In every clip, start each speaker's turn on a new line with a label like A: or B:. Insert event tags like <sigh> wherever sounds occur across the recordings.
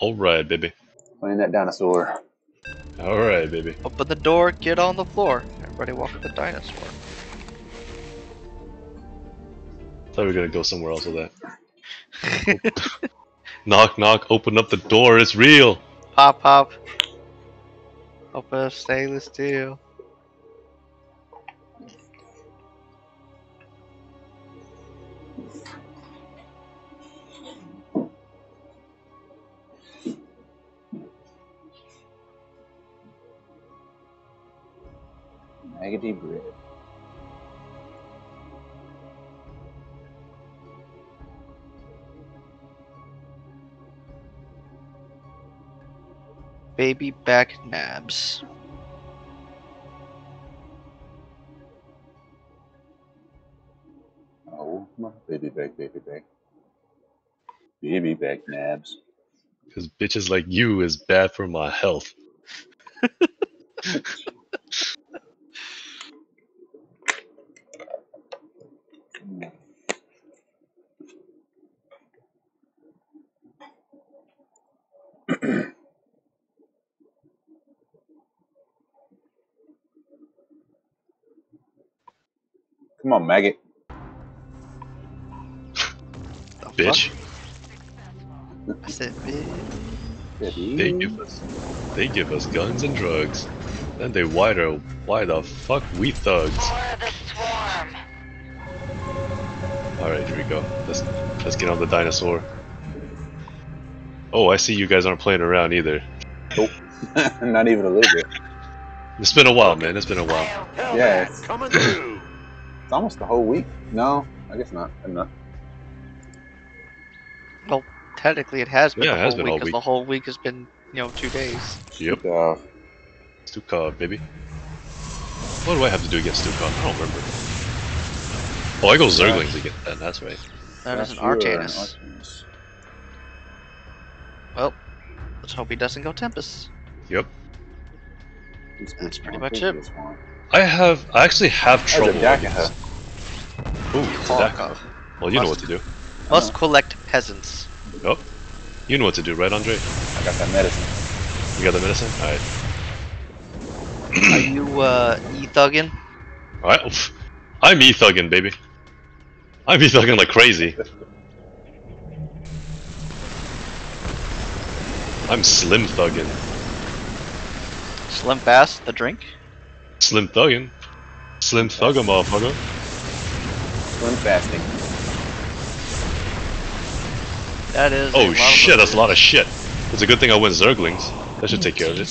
A: Alright, baby.
B: Playing that dinosaur.
A: Alright, baby.
C: Open the door, get on the floor. Everybody walk with the dinosaur.
A: Thought we were gonna go somewhere else with that. <laughs> knock, knock, open up the door, it's real!
C: Pop, pop. Open a stainless steel.
B: Maggoty bread.
C: Baby back nabs.
B: Oh, my baby back, baby back. Baby back nabs.
A: Because bitches like you is bad for my health. <laughs>
B: Come on, maggot.
C: The
A: Bitch.
C: fuck? I said bitch.
A: They give us they give us guns and drugs. Then they wonder why the fuck we thugs. Alright, here we go. Let's let's get on the dinosaur. Oh, I see you guys aren't playing around either.
B: Nope, <laughs> Not even a little bit.
A: It's been a while, man. It's been a while.
B: Yeah, it's,
D: Coming through.
B: it's almost the whole week. No, I guess not. Enough.
C: Technically, it has been
A: Yeah,
C: the
A: it has
C: whole
A: been all
C: week, 'cause
A: week.
C: the whole week has been, you know, two days.
A: Yep.
B: Uh,
A: Stukov, baby. What do I have to do against Stukov? I don't remember. Oh, I go Zerglings against that. That's right.
C: That is an
B: you are
C: Artanis.
B: Artanis.
C: Well, let's hope he doesn't go Tempest.
A: Yep.
C: That's pretty much it.
B: Spawn.
A: I have. I actually have
B: That's a
A: trouble.
B: Dehaka.
A: against- Ooh, it's a Dehaka. Well, you know what to do.
C: Must collect peasants.
A: Oh, you know what to do, right, Andre?
B: I got that medicine.
A: You got the medicine. All right.
C: Are you uh, e-thugging?
A: All right. Oof. I'm e-thugging, baby. I'm e-thugging like crazy. I'm slim thugging.
C: Slim Fast, the drink?
A: Slim thugging. Slim thugger, motherfucker.
B: Slim fasting.
C: That is. Oh, a
A: Oh
C: lot of
A: shit, that's a lot of shit. It's a good thing I went Zerglings. That should take care of it.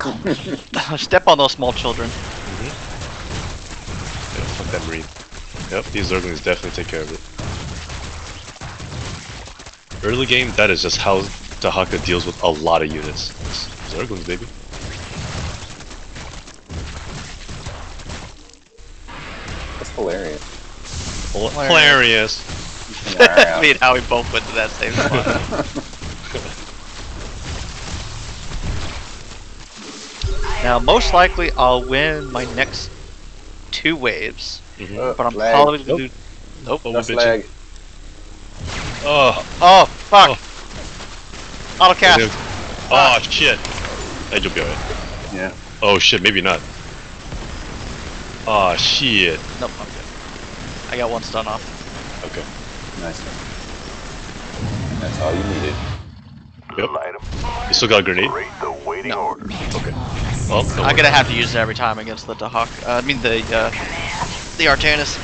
A: <laughs>
C: Step on those small children.
A: Yeah, fuck that marine. Yep, these Zerglings definitely take care of it. Early game, that is just how Dehaka deals with a lot of units. It's Zerglings, baby.
B: Hilarious.
C: Hilarious. <laughs> Me and Howie both went to that same spot. <laughs> now, most likely, I'll win my next two waves,
A: Mhm.
B: Uh,
C: but I'm
B: lag.
C: probably gonna
A: Nope.
C: do. Nope.
A: Oh,
B: That's
A: bitchin'.
B: lag.
A: Oh,
C: Oh, fuck! Auto cast.
A: okay. oh shit. Hey, you'll be alright.
B: Yeah.
A: Oh shit, maybe not. Oh shit.
C: Nope, I'm good. I got one stun off.
A: Okay.
B: Nice. That's all you needed.
A: Yep. You still got a grenade?
D: The waiting
C: No.
D: orders.
A: Okay. Well, don't
C: I'm
A: worry.
C: gonna have to use it every time against the Dahak. Uh, I mean the uh, the Artanis.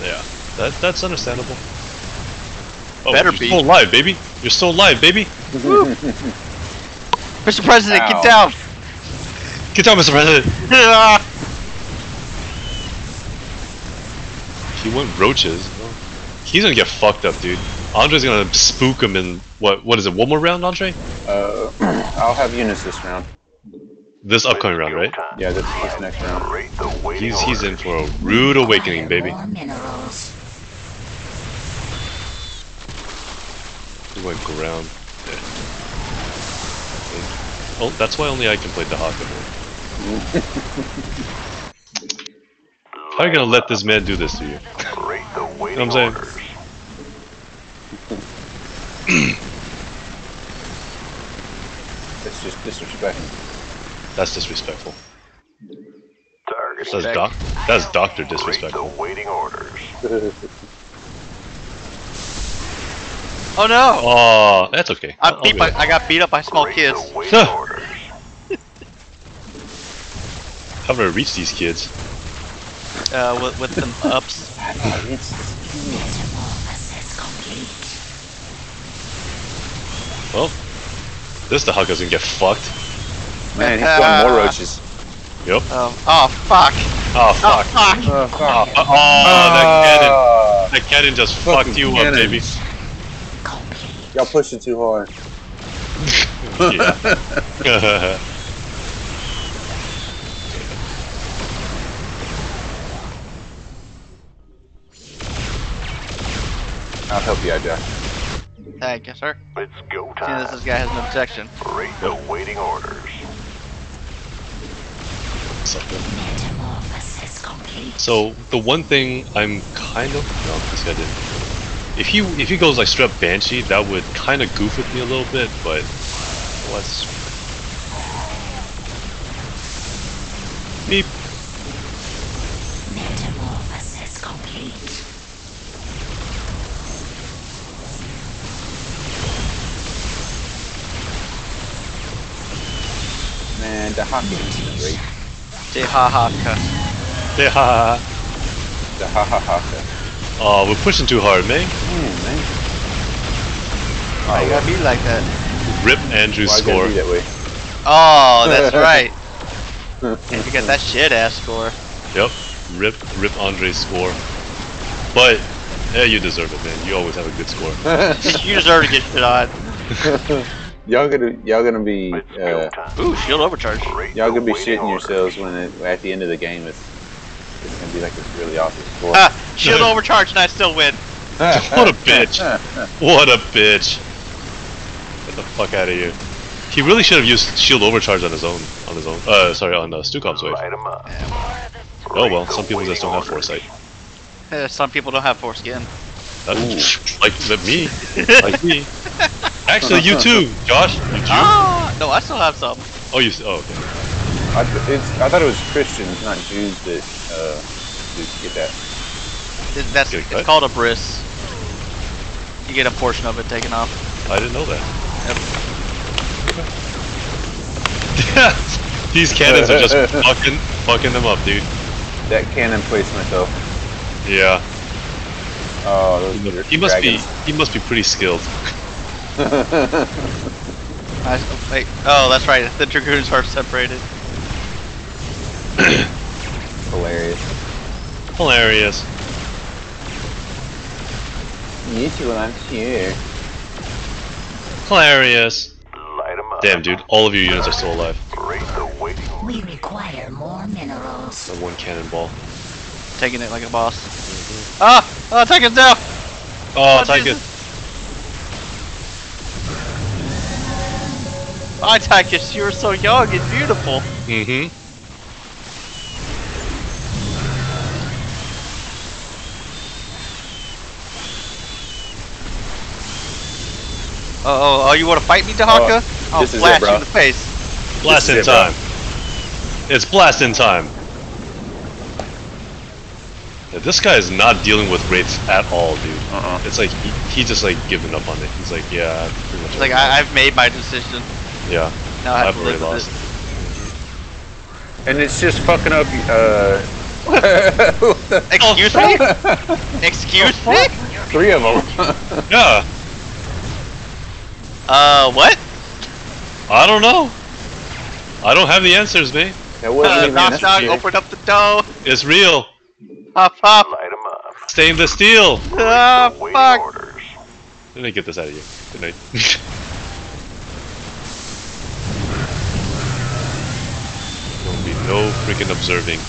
A: Yeah, that that's understandable. Oh,
C: Better
A: you're
C: be.
A: still alive, baby. You're still alive, baby. <laughs>
C: Mr. President,
B: Ow.
C: get down!
A: Get down, Mr. President. <laughs> He went roaches. He's gonna get fucked up, dude. Andre's gonna spook him in what? What is it? One more round, Andre?
B: Uh, I'll have Eunice this round.
A: This upcoming round, right?
B: Yeah, this, this next round.
D: Rate the waiting
A: He's he's in for a rude awakening, baby.
E: More minerals.
A: He went ground. Yeah. Oh, that's why only I can play the Hawk <laughs> How are you gonna let this man do this to you?
D: Rate the
A: You
D: waiting
A: know what I'm saying?
D: orders.
B: It's just disrespect.
A: That's disrespectful.
D: Target
A: That's doc. That's doctor disrespectful.
D: awaiting orders. <laughs>
C: Oh no!
A: Oh, that's okay.
C: I beat
A: be
C: by. I got beat up by small
D: Great
C: kids.
D: awaiting orders.
A: How do I reach these kids?
C: Uh, with, with them ups.
B: It's
A: Well, this the Huckers can get fucked.
B: man, he's got more roaches.
A: Yep.
C: Oh, oh fuck!
A: Oh fuck.
C: fuck!
B: Oh,
A: Oh, fu- oh, that cannon. That cannon just fucked you up, baby.
B: Y'all pushing too hard. <laughs>
A: Yeah. <laughs> <laughs>
B: I'll help you out, Jack.
C: Thank you, sir.
D: Let's go
C: See, this, this guy has no protection.
D: Great awaiting orders.
A: So the one thing I'm kind of no, this guy didn't. If he if he goes like straight up banshee, that would kind of goof with me a little bit, but what's beep?
E: Metamorphosis complete.
B: Man, the hockey is great.
C: Say ha ha ka.
A: Yeah. ha, ha,
B: The ha ha ha.
A: ha. Oh, we're pushing too hard, man.
B: Mm, man.
C: Why you gotta be like that?
A: Rip Andrew's
B: Why
A: score.
B: be that way?
C: Oh, that's <laughs> right. Can't forget that shit ass score.
A: Yep. Rip Rip Andre's score. But yeah, you deserve it, man. You always have a good score. <laughs>
C: You deserve to get shit on. <laughs>
B: y'all gonna y'all gonna be uh.
C: Ooh, shield overcharge.
D: Great
B: y'all gonna be shitting yourselves when it, at the end of the game it's it's gonna be like this really awesome score.
C: Ah, shield overcharge and I still win. <laughs>
A: What a bitch. <laughs> What a bitch. Get the fuck out of here. He really should have used shield overcharge on his own. On his own. Uh, sorry, on uh, Stukov's wave.
D: Light 'em up.
A: Oh well, some people just don't have foresight.
C: Eh, some people don't have foreskin.
A: That's like that me, like me. <laughs> Actually, you too, Josh. You too.
C: Ah, no, I still have some.
A: Oh, you. Oh, okay.
B: I, it's, I thought it was Christians, not Jews, that uh, get that.
C: It- That's
A: Good
C: it's
A: cut.
C: called a bris. You get a portion of it taken off.
A: I didn't know that.
C: Yep. <laughs>
A: These cannons are just <laughs> fucking, fucking them up, dude.
B: That cannon placement though.
A: Yeah.
B: Oh, those are
A: He must be. He must be pretty skilled. <laughs> <laughs>
C: I, wait. Oh, that's right. The dragoons are separated. <coughs>
B: hilarious.
A: Hilarious.
B: Yes, well, I'm here.
A: Hilarious.
D: Light 'em up.
A: Damn, dude. All of your units are still alive.
D: Great awaiting orders.
E: We require more minerals.
A: The one cannonball.
C: Taking it like a boss. Ah! Oh, take it down!
A: Oh,
C: Oh,
A: take it.
C: Jesus. I Tychus, you were so young and beautiful.
A: Mm-hmm.
C: Oh, oh, oh, you want to fight me, Dehaka? I'll
B: this is it,
C: blast you in the face.
A: Blasting
B: This is it, bro.
A: time. It's blasting time. Yeah, this guy is not dealing with rates at all, dude.
B: Uh-uh.
A: It's like he, he just like giving up on it. He's like, yeah, pretty much.
C: Like, I. I've made my decision.
A: Yeah,
C: Now I have
A: I've already lost.
C: with
B: And it's just fucking up. Uh. <laughs>
C: Excuse me? Excuse me?
B: three of them. <laughs>
A: Yeah,
C: Uh, what?
A: I don't know. I don't have the answers, man.
B: that wasn't
C: Uh,
B: even
C: knock, knock, open up the door.
A: It's real.
C: Pop, pop.
D: Light 'em up.
A: Stainless steel.
C: Ah,
D: Awaiting
C: fuck.
D: orders.
A: Let me get this out of you. Good night. <laughs> no freaking observing.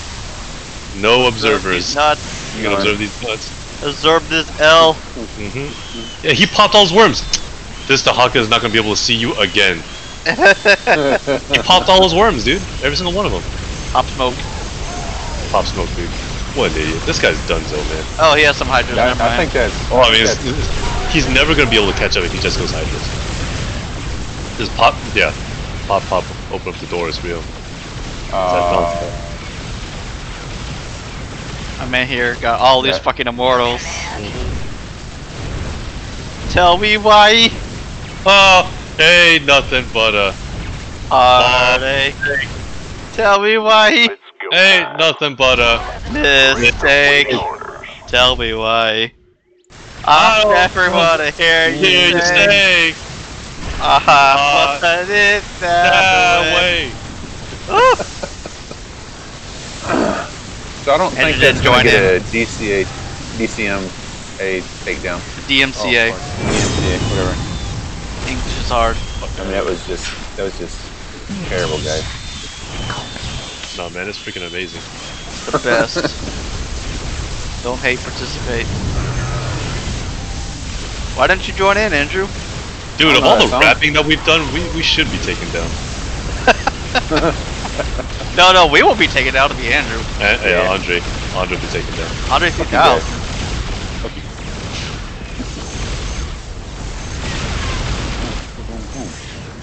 A: No observers.
C: Nuts.
A: You can observe these nuts.
C: Observe this L.
A: hmm Yeah, he popped all his worms. This Dehaka is not gonna be able to see you again. <laughs> He popped all his worms, dude. Every single one of them.
C: Pop smoke.
A: Pop smoke, dude. What an idiot. This guy's donezo, man.
C: Oh, he has some hydros.
B: I, I
C: mind.
B: think that's.
A: Oh, I mean,
B: that's-
A: it's, he's never gonna be able to catch up if he just goes Hydras. Just pop, yeah. Pop, pop, open up the door is real.
B: Uh,
C: I'm in here, got all these
B: Yeah.
C: fucking immortals. Tell me why
A: Oh, hey, nothing but a.
C: are they? Tell me why
D: Let's.
A: Hey, nothing but a.
C: mistake. Tell me why.
A: I
C: I
A: don't
C: never want to hear you
A: Here
C: say.
A: stay.
C: Uh-huh. Put it that
A: That
C: way.
A: way.
B: So I don't
C: And
B: think
C: you
B: that's
C: didn't
B: going to
C: join
B: get a DCA, DCM a takedown.
C: DMCA.
B: Oh, DMCA, whatever.
C: English is hard.
B: I mean, that was just that was just terrible, guys.
A: No, man, it's freaking amazing.
C: The best. Don't hate, participate. Why didn't you join in, Andrew?
A: Dude,
B: oh,
A: of all the rapping that we've done, we, we should be taken down. <laughs>
C: No, no, we won't be taken out to be Andrew.
A: Eh, yeah,
B: Yeah.
A: Andre. Andre will be taken down.
C: Andre
B: Fuck
C: took
B: you
C: out.
B: guys.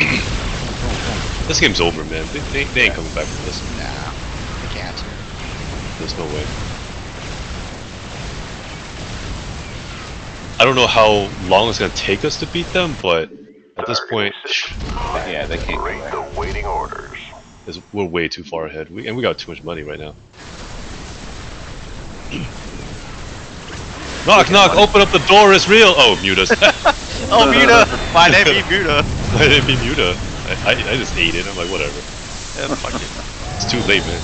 B: <coughs>
A: This game's over, man. They, they, they ain't coming back from this.
C: Nah, I can't.
A: There's no way. I don't know how long it's gonna take us to beat them, but at this point,
B: Yeah, they can't go
D: Read
B: back.
D: the waiting orders.
A: Is- we're way too far ahead. We, and we got too much money right now. <clears throat> knock, knock! Open up the door. It's real. Oh, mute us. <laughs>
C: Oh, <laughs> Muta! My name is <laughs> Muta.
A: I didn't mean Muta. I, I, I just ate it. I'm like, whatever.
C: Yeah, fuck it.
A: It's too late, man.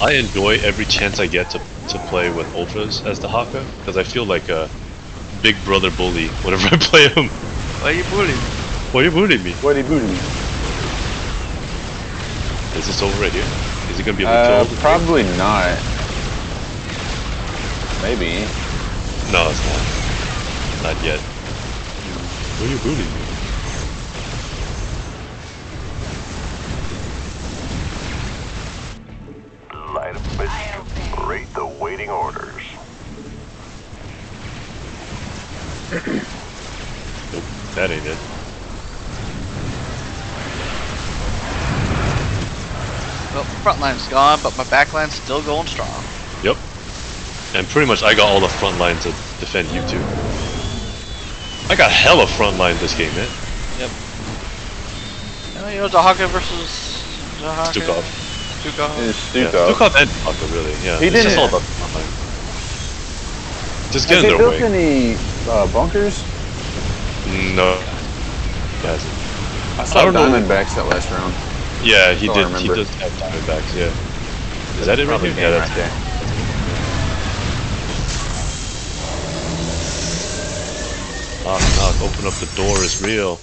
A: I enjoy every chance I get to, to play with ultras as the Haka because I feel like a big brother bully whenever <laughs> I play him.
C: Why are you bullying?
A: Why are you bullying me?
B: What did booty?
A: Is this over right here? Is he gonna be able to
B: Uh,
A: kill?
B: probably not. Maybe.
A: No, it's not. Not yet. Why are you bullying me?
D: Rate the waiting orders.
A: Nope, <coughs> that ain't it.
C: Well, front line's gone, but my back line's still going strong.
A: Yep. And pretty much I got all the front line to defend you two. I got hella front line this game, man. Yep.
C: You know, you know Zahaka versus Zahaka?
A: Stukov.
C: Stukov.
B: It's
A: Yeah,
B: Stukov.
A: Stukov and Haka, really. Yeah.
B: He didn't-
A: all about the. Just get
B: Has
A: in
B: he
A: their
B: built
A: way.
B: any uh, bunkers?
A: No. He hasn't.
B: I saw
A: don't know.
B: Diamondbacks that last round.
A: Yeah, he
B: I
A: did. He
B: remember.
A: does have Diamondbacks. Yeah. Is that it right
B: Probably
A: here? Yeah, that's
B: right there.
A: Knock, knock, open up the door, it's real.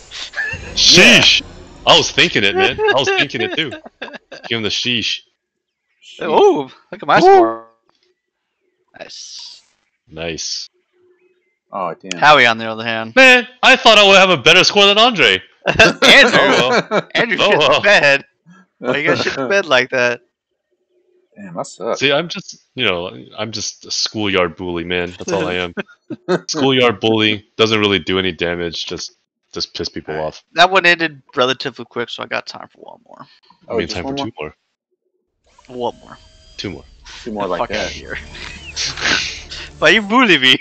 A: Sheesh! I was thinking it, man. I was thinking it too. <laughs> Give him the sheesh.
C: Oh, look at my score. Nice.
A: Nice.
B: Oh damn.
C: Howie, on the other hand.
A: Man, I thought I would have a better score than Andre. <laughs>
C: Andrew!
A: Oh well.
C: Andrew
A: Oh,
C: shit
A: well.
C: in bed. Why you got shit in bed like that?
B: Damn, I suck.
A: See, I'm just, you know, I'm just a schoolyard bully, man. That's all I am. <laughs> schoolyard bully doesn't really do any damage. Just, just piss people off.
C: That one ended relatively quick, so I got time for one more.
B: Oh,
A: I mean, time for
B: one
A: two more.
C: One more.
A: Two more.
B: Two more
C: Get the
B: like
C: fuck out
B: that.
C: of here. <laughs> Why you bully me?